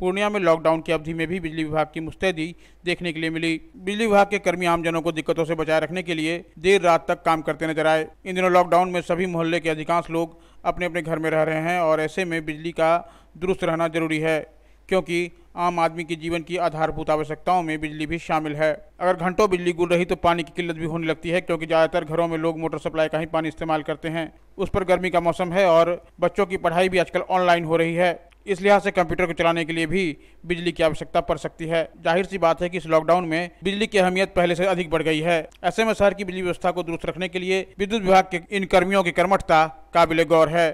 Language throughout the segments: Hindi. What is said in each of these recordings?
पूर्णिया में लॉकडाउन की अवधि में भी बिजली विभाग की मुस्तैदी देखने के लिए मिली। बिजली विभाग के कर्मी आमजनों को दिक्कतों से बचाए रखने के लिए देर रात तक काम करते नज़र आए। इन दिनों लॉकडाउन में सभी मोहल्ले के अधिकांश लोग अपने अपने घर में रह रहे हैं और ऐसे में बिजली का दुरुस्त रहना ज़रूरी है, क्योंकि आम आदमी के जीवन की आधारभूत आवश्यकताओं में बिजली भी शामिल है। अगर घंटों बिजली गुल रही तो पानी की किल्लत भी होने लगती है, क्योंकि ज़्यादातर घरों में लोग मोटर सप्लाई का ही पानी इस्तेमाल करते हैं। उस पर गर्मी का मौसम है और बच्चों की पढ़ाई भी आजकल ऑनलाइन हो रही है। इस लिहाज से कंप्यूटर को चलाने के लिए भी बिजली की आवश्यकता पड़ सकती है। ज़ाहिर सी बात है कि इस लॉकडाउन में बिजली की अहमियत पहले से अधिक बढ़ गई है। ऐसे में शहर की बिजली व्यवस्था को दुरुस्त रखने के लिए विद्युत विभाग के इन कर्मियों की कर्मठता काबिल गौर है।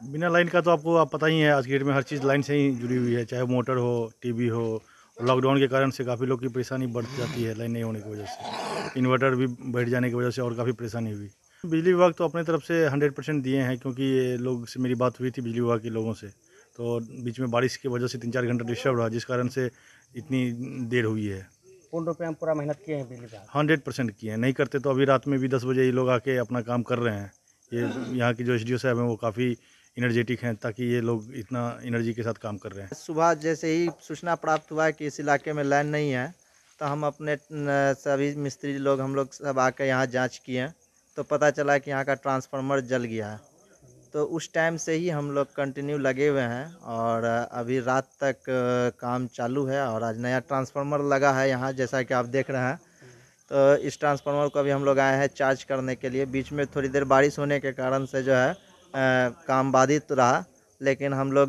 बिना लाइन का तो आपको आप पता ही है, आज की डेट में हर चीज़ लाइन से ही जुड़ी हुई है, चाहे मोटर हो टीवी हो। लॉकडाउन के कारण से काफ़ी लोग की परेशानी बढ़ जाती है लाइन नहीं होने की वजह से। इन्वर्टर भी बैठ जाने की वजह से और काफ़ी परेशानी हुई। बिजली विभाग तो अपने तरफ़ से हंड्रेड परसेंट दिए हैं क्योंकि ये लोग से मेरी बात हुई थी बिजली विभाग के लोगों से। तो बीच में बारिश की वजह से तीन चार घंटा डिस्टर्ब रहा जिस कारण से इतनी देर हुई है। पूर्ण रूप में हम पूरा मेहनत किए हैं बिजली विभाग। हंड्रेड परसेंट किए हैं। नहीं करते तो अभी रात में भी दस बजे ये लोग आके अपना काम कर रहे हैं। ये यहाँ की जो एच डी साहब हैं वो काफ़ी इनर्जेटिक हैं ताकि ये लोग इतना एनर्जी के साथ काम कर रहे हैं। सुबह जैसे ही सूचना प्राप्त हुआ है कि इस इलाके में लाइन नहीं है तो हम अपने सभी मिस्त्री लोग हम लोग सब आकर यहाँ जाँच किए तो पता चला कि यहाँ का ट्रांसफार्मर जल गया है। तो उस टाइम से ही हम लोग कंटिन्यू लगे हुए हैं और अभी रात तक काम चालू है और आज नया ट्रांसफार्मर लगा है यहाँ जैसा कि आप देख रहे हैं। तो इस ट्रांसफार्मर को अभी हम लोग आए हैं चार्ज करने के लिए। बीच में थोड़ी देर बारिश होने के कारण से जो है अ, काम बाधित रहा लेकिन हम लोग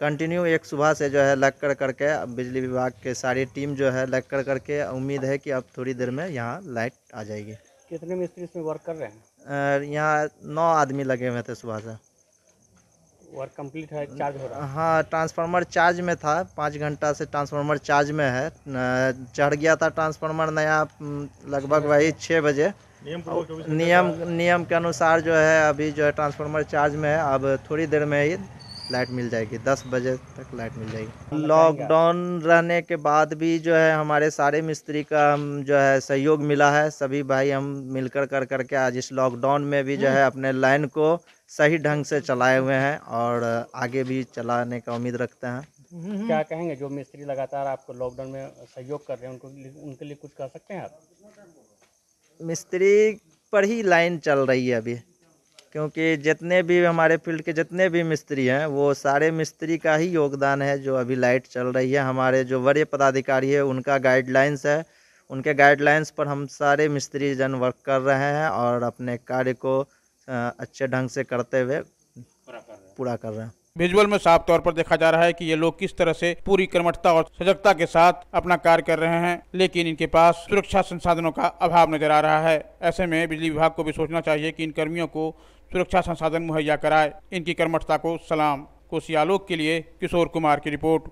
कंटिन्यू एक सुबह से जो है लग कर करके बिजली विभाग के सारी टीम जो है लग कर करके उम्मीद है कि अब थोड़ी देर में यहाँ लाइट आ जाएगी। कितने मिस्त्री इसमें वर्क कर रहे हैं? यहाँ नौ आदमी लगे हुए थे सुबह से। वर्क कंप्लीट है चार्ज हो रहा है? हाँ ट्रांसफार्मर चार्ज में था पाँच घंटा से ट्रांसफार्मर चार्ज में है। चढ़ गया था ट्रांसफार्मर नया लगभग वही छः बजे। नियम नियम के अनुसार जो है अभी जो है ट्रांसफार्मर चार्ज में है अब थोड़ी देर में ही लाइट मिल जाएगी। दस बजे तक लाइट मिल जाएगी। लॉकडाउन रहने के बाद भी जो है हमारे सारे मिस्त्री का हम, जो है सहयोग मिला है। सभी भाई हम मिलकर कर करके आज इस लॉकडाउन में भी जो है अपने लाइन को सही ढंग से चलाए हुए हैं और आगे भी चलाने का उम्मीद रखते हैं। क्या कहेंगे? जो मिस्त्री लगातार आपको लॉकडाउन में सहयोग कर रहे हैं उनको उनके लिए कुछ कह सकते हैं आप? मिस्त्री पर ही लाइन चल रही है अभी। क्योंकि जितने भी हमारे फ़ील्ड के जितने भी मिस्त्री हैं, वो सारे मिस्त्री का ही योगदान है जो अभी लाइट चल रही है। हमारे जो वरीय पदाधिकारी है, उनका गाइडलाइंस है। उनके गाइडलाइंस पर हम सारे मिस्त्री जन वर्क कर रहे हैं और अपने कार्य को अच्छे ढंग से करते हुए पूरा कर रहे हैं। विजुअल में साफ़ तौर पर देखा जा रहा है कि ये लोग किस तरह से पूरी कर्मठता और सजगता के साथ अपना कार्य कर रहे हैं, लेकिन इनके पास सुरक्षा संसाधनों का अभाव नज़र आ रहा है। ऐसे में बिजली विभाग को भी सोचना चाहिए कि इन कर्मियों को सुरक्षा संसाधन मुहैया कराए। इनकी कर्मठता को सलाम। कोसियालोक के लिए किशोर कुमार की रिपोर्ट।